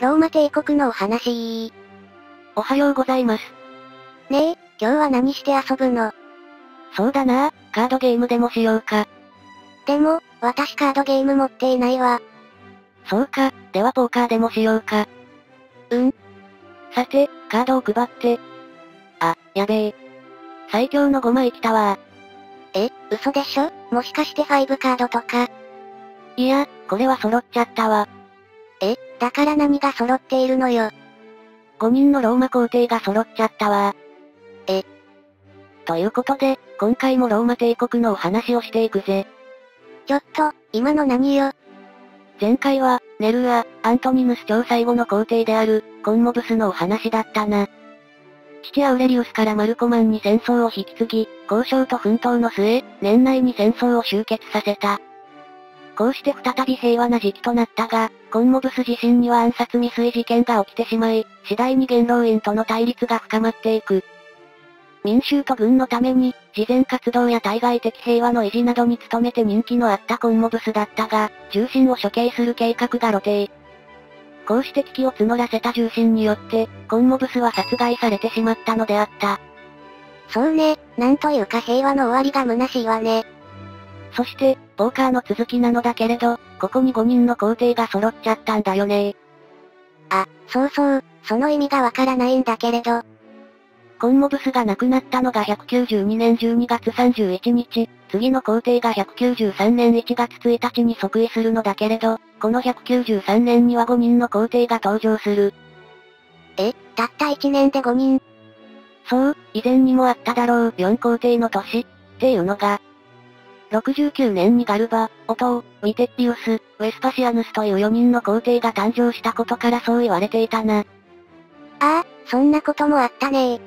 ローマ帝国のお話おはようございます。ねえ、今日は何して遊ぶの？そうだな、カードゲームでもしようか。でも、私カードゲーム持っていないわ。そうか、ではポーカーでもしようか。うん。さて、カードを配って。あ、やべえ。最強の5枚来たわえ、嘘でしょ？もしかして5カードとか。いや、これは揃っちゃったわ。え、だから何が揃っているのよ。5人のローマ皇帝が揃っちゃったわえ。ということで、今回もローマ帝国のお話をしていくぜ。ちょっと、今の何よ。前回は、ネルーア、アントニヌス超最後の皇帝である、コンモブスのお話だったな。父アウレリウスからマルコマンに戦争を引き継ぎ、交渉と奮闘の末、年内に戦争を終結させた。こうして再び平和な時期となったが、コンモブス自身には暗殺未遂事件が起きてしまい、次第に元老院との対立が深まっていく。民衆と軍のために、慈善活動や対外的平和の維持などに努めて人気のあったコンモブスだったが、重臣を処刑する計画が露呈。こうして危機を募らせた重臣によって、コンモブスは殺害されてしまったのであった。そうね、なんというか平和の終わりが虚しいわね。そして、ポーカーの続きなのだけれど、ここに5人の皇帝が揃っちゃったんだよねあ、そうそう、その意味がわからないんだけれど。コンモブスが亡くなったのが192年12月31日、次の皇帝が193年1月1日に即位するのだけれど、この193年には5人の皇帝が登場する。え、たった1年で5人。そう、以前にもあっただろう、4皇帝の年、っていうのが。69年にガルバ、オトー、ウィテッピウス、ウェスパシアヌスという4人の皇帝が誕生したことからそう言われていたな。ああ、そんなこともあったね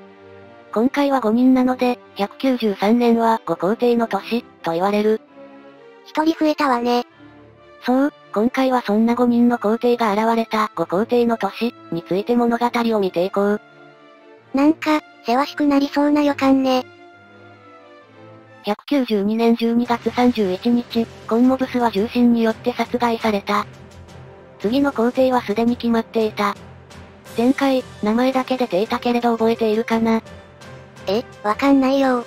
今回は5人なので、193年は5皇帝の年、と言われる。一人増えたわね。そう、今回はそんな5人の皇帝が現れた5皇帝の年、について物語を見ていこう。なんか、せわしくなりそうな予感ね。192年12月31日、コンモブスは重臣によって殺害された。次の皇帝はすでに決まっていた。前回、名前だけ出ていたけれど覚えているかな？え、わかんないよ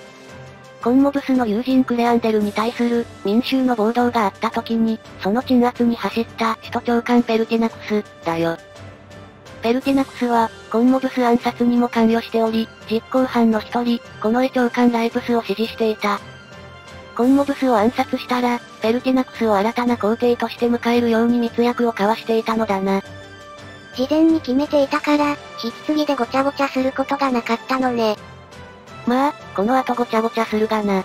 コンモブスの友人クレアンデルに対する民衆の暴動があった時に、その鎮圧に走った首都長官ペルティナクス、だよ。ペルティナクスは、コンモブス暗殺にも関与しており、実行犯の一人、この長官ライプスを支持していた。コンモブスを暗殺したら、ペルティナクスを新たな皇帝として迎えるように密約を交わしていたのだな。事前に決めていたから、引き継ぎでごちゃごちゃすることがなかったのね。まあ、この後ごちゃごちゃするがな。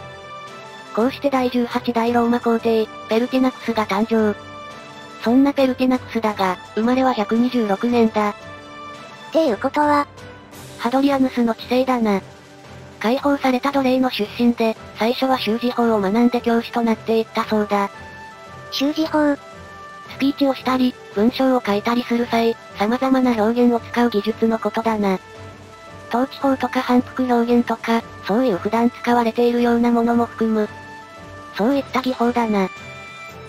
こうして第18代ローマ皇帝、ペルティナクスが誕生。そんなペルティナクスだが、生まれは126年だ。っていうことは、ハドリアヌスの治世だな。解放された奴隷の出身で、最初は習字法を学んで教師となっていったそうだ。習字法、スピーチをしたり、文章を書いたりする際、様々な表現を使う技術のことだな。統治法とか反復表現とか、そういう普段使われているようなものも含む。そういった技法だな。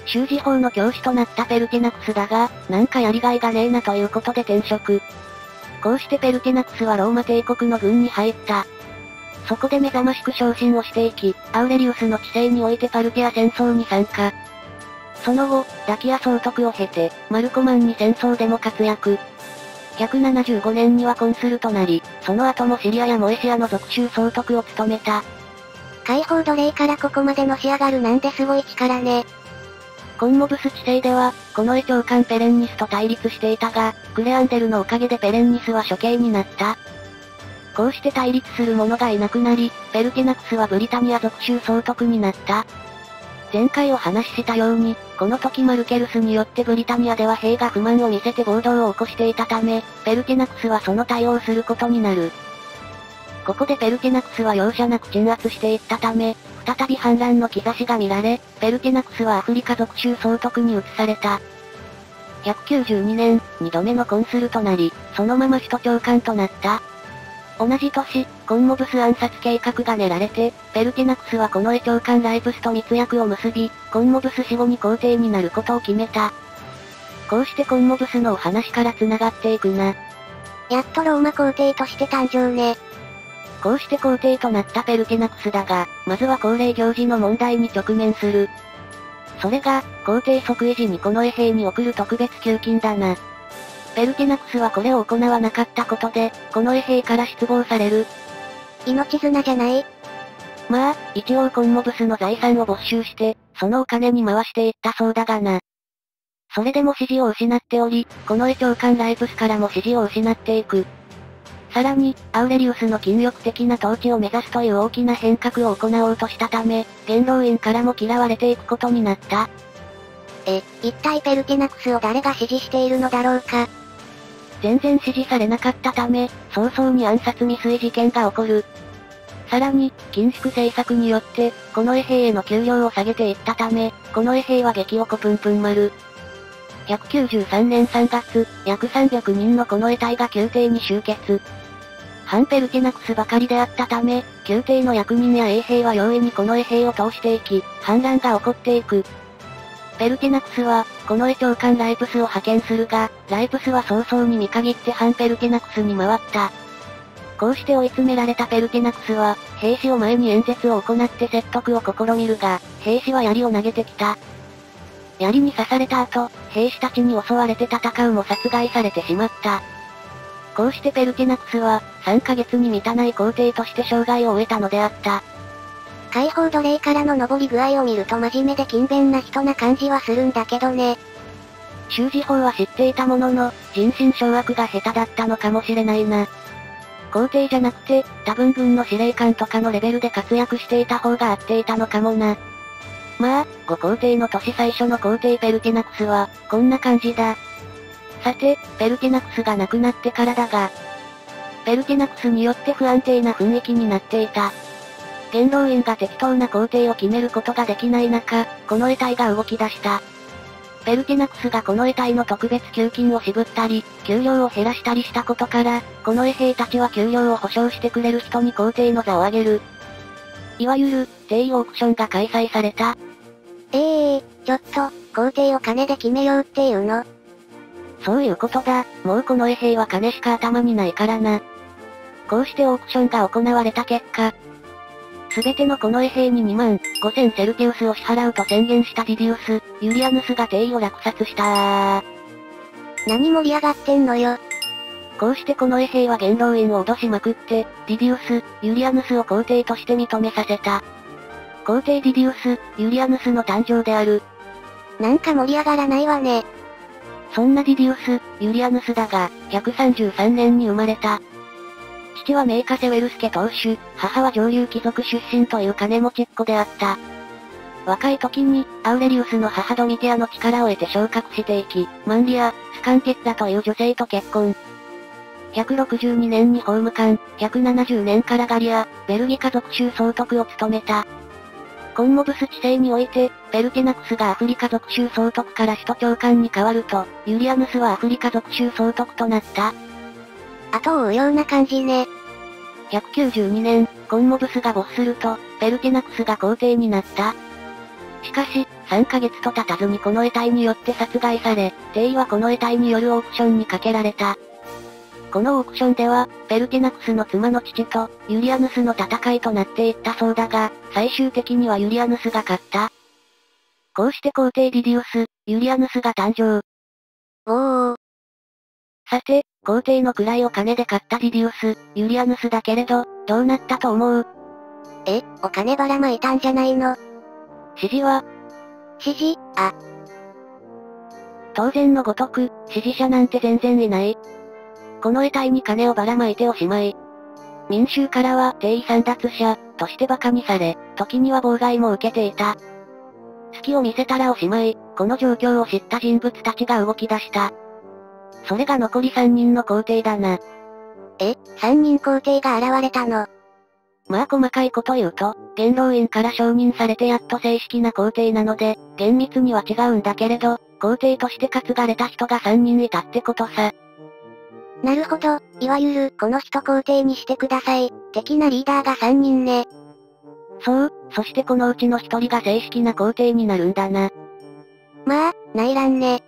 習字法の教師となったペルティナクスだが、なんかやりがいがねえなということで転職。こうしてペルティナクスはローマ帝国の軍に入った。そこで目覚ましく昇進をしていき、アウレリウスの治世においてパルティア戦争に参加。その後、ダキア総督を経て、マルコマンに戦争でも活躍。175年にはコンスルとなり、その後もシリアやモエシアの属州総督を務めた。解放奴隷からここまでのし上がるなんてすごい力ね。コンモブス治世では、このエ長官ペレンニスと対立していたが、クレアンデルのおかげでペレンニスは処刑になった。こうして対立する者がいなくなり、ペルティナクスはブリタニア属州総督になった。前回お話ししたように、この時マルケルスによってブリタニアでは兵が不満を見せて暴動を起こしていたため、ペルティナクスはその対応することになる。ここでペルティナクスは容赦なく鎮圧していったため、再び反乱の兆しが見られ、ペルティナクスはアフリカ属州総督に移された。192年、二度目のコンスルとなり、そのまま首都長官となった。同じ年、コンモブス暗殺計画が練られて、ペルティナクスはこのエ長官ライプスと密約を結び、コンモブス死後に皇帝になることを決めた。こうしてコンモブスのお話から繋がっていくな。やっとローマ皇帝として誕生ね。こうして皇帝となったペルテナクスだが、まずは恒例行事の問題に直面する。それが、皇帝即位時にこの衛兵に送る特別給金だな。ペルテナクスはこれを行わなかったことで、この衛兵から失望される。命綱じゃない？まあ、一応コンモブスの財産を没収して、そのお金に回していったそうだがな。それでも支持を失っており、この絵長官ライプスからも支持を失っていく。さらに、アウレリウスの禁欲的な統治を目指すという大きな変革を行おうとしたため、元老院からも嫌われていくことになった。え、一体ペルティナクスを誰が支持しているのだろうか？全然支持されなかったため、早々に暗殺未遂事件が起こる。さらに、緊縮政策によって、この衛兵への給料を下げていったため、この衛兵は激おこぷんぷん丸。193年3月、約300人のこの衛隊が宮廷に集結。ハンペルティナクスばかりであったため、宮廷の役人や衛兵は容易にこの衛兵を通していき、反乱が起こっていく。ペルティナクスは、この衛長官ライプスを派遣するが、ライプスは早々に見限って反ペルティナクスに回った。こうして追い詰められたペルティナクスは、兵士を前に演説を行って説得を試みるが、兵士は槍を投げてきた。槍に刺された後、兵士たちに襲われて戦うも殺害されてしまった。こうしてペルティナクスは、3ヶ月に満たない皇帝として生涯を終えたのであった。解放奴隷からの登り具合を見ると真面目で勤勉な人な感じはするんだけどね。習字法は知っていたものの、人心掌握が下手だったのかもしれないな。皇帝じゃなくて、多分軍の司令官とかのレベルで活躍していた方が合っていたのかもな。まあ、5皇帝の年最初の皇帝ペルティナクスは、こんな感じだ。さて、ペルティナクスが亡くなってからだが、ペルティナクスによって不安定な雰囲気になっていた。元老院が適当な皇帝を決めることができない中、この得体が動き出した。ペルティナクスがこの得体の特別給金を渋ったり、給料を減らしたりしたことから、この衛兵たちは給料を保証してくれる人に皇帝の座を上げる。いわゆる、定位オークションが開催された。ええー、ちょっと、皇帝を金で決めようっていうの？そういうことだ、もうこの衛兵は金しか頭にないからな。こうしてオークションが行われた結果、すべてのこの衛兵に2万5000セルティウスを支払うと宣言したディディウス、ユリアヌスが帝位を落札した何盛り上がってんのよ。こうしてこの衛兵は元老院を脅しまくって、ディディウス、ユリアヌスを皇帝として認めさせた。皇帝ディディウス、ユリアヌスの誕生である。なんか盛り上がらないわね。そんなディディウス、ユリアヌスだが、133年に生まれた。父はメーカセウェルスケ当主、母は上流貴族出身という金持ちっ子であった。若い時に、アウレリウスの母ドミティアの力を得て昇格していき、マンリア、スカンティッラという女性と結婚。162年にホームカン、170年からガリア、ベルギ家族州総督を務めた。コンモブス治世において、ペルティナクスがアフリカ属州総督から首都長官に変わると、ユリアヌスはアフリカ属州総督となった。後を追うような感じね。192年、コンモブスが没すると、ペルティナクスが皇帝になった。しかし、3ヶ月と経たずにこの得体によって殺害され、帝位はこの得体によるオークションにかけられた。このオークションでは、ペルティナクスの妻の父と、ユリアヌスの戦いとなっていったそうだが、最終的にはユリアヌスが勝った。こうして皇帝ディディウス、ユリアヌスが誕生。おー。さて、皇帝の位を金で買ったディディウス、ユリアヌスだけれど、どうなったと思う？え、お金ばらまいたんじゃないの？指示は？指示？あ。当然のごとく、支持者なんて全然いない。この得体に金をばらまいておしまい。民衆からは、定位散奪者、として馬鹿にされ、時には妨害も受けていた。隙を見せたらおしまい、この状況を知った人物たちが動き出した。それが残り3人の皇帝だな。え、3人皇帝が現れたの？まあ細かいこと言うと、元老院から承認されてやっと正式な皇帝なので、厳密には違うんだけれど、皇帝として担がれた人が3人いたってことさ。なるほど、いわゆる、この人皇帝にしてください、的なリーダーが3人ね。そう、そしてこのうちの1人が正式な皇帝になるんだな。まあ、内乱ね。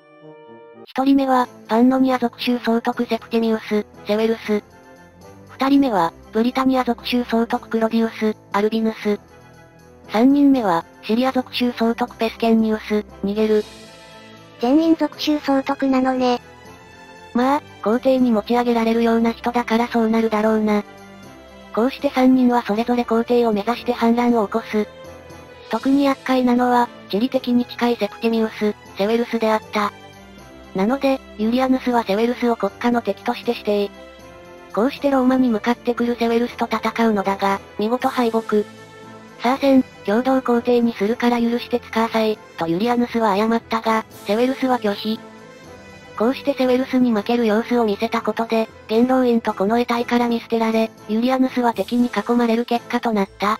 一人目は、パンノニア属州総督セプティミウス、セウェルス。二人目は、ブリタニア属州総督クロディウス、アルビヌス。三人目は、シリア属州総督ペスケンニウス、ニゲル。全員属州総督なのね。まあ、皇帝に持ち上げられるような人だからそうなるだろうな。こうして三人はそれぞれ皇帝を目指して反乱を起こす。特に厄介なのは、地理的に近いセプティミウス、セウェルスであった。なので、ユリアヌスはセウェルスを国家の敵として指定。こうしてローマに向かってくるセウェルスと戦うのだが、見事敗北。さあ戦、共同皇帝にするから許して使わさい、とユリアヌスは謝ったが、セウェルスは拒否。こうしてセウェルスに負ける様子を見せたことで、元老院とこの得体から見捨てられ、ユリアヌスは敵に囲まれる結果となった。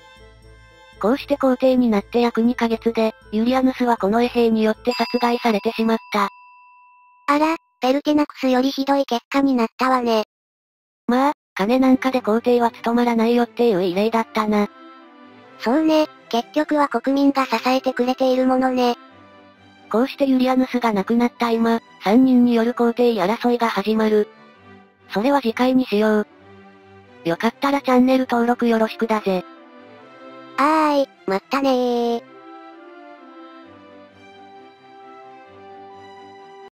こうして皇帝になって約2ヶ月で、ユリアヌスはこの衛兵によって殺害されてしまった。あら、ペルテナクスよりひどい結果になったわね。まあ、金なんかで皇帝は務まらないよっていう異例だったな。そうね、結局は国民が支えてくれているものね。こうしてユリアヌスが亡くなった今、3人による皇帝争いが始まる。それは次回にしよう。よかったらチャンネル登録よろしくだぜ。はーい、まったねー。